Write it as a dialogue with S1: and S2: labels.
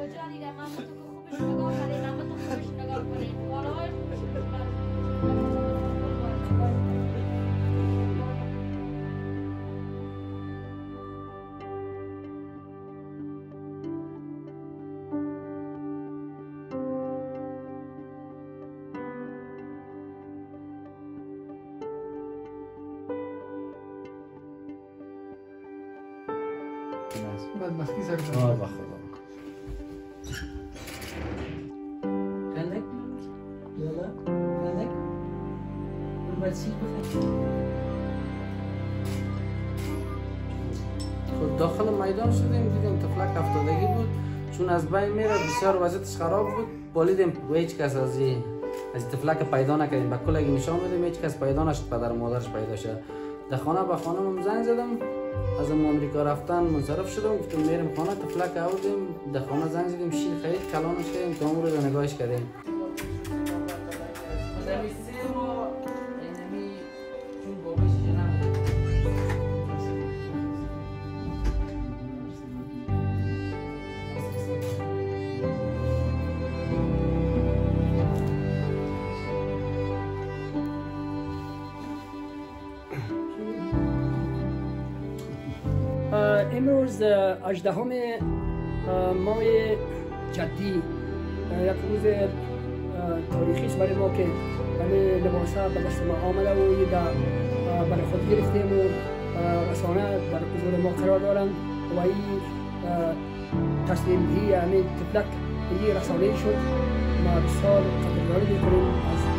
S1: کجا
S2: دیدم من
S3: تو که نگاه تو نگاه
S4: خود داخل میدان شدیم دیدیم تفلک افتادگی بود. چون از بین میره بسیار وضعیتش خراب بود. بالیدیم و هیچ کس از این از تفلک پیدا نکردیم. کل اگه نشان بدیم هیچ کس پیدا نشد پدر مادرش پیدا شد. در خانه به خانم زنگ زدم. از ام امریکا رفتن منصرف شدم. گفتم میریم خانه تفلک آوردیم. در خانه زنگ زدیم. شیر خرید کلانش کردیم. تا اون رو نگاهش کردیم.
S5: امروز اجدهم ماه جدی. یک روز تاریخی است برای ما که همه لباس ها به دست ما آمده و در برای خود گرفتیم و رسانه در حضور ما قرار دارند و این تسلیم هی همه تفلک این رسانه شد. ما بسیار قدردانی می‌کنیم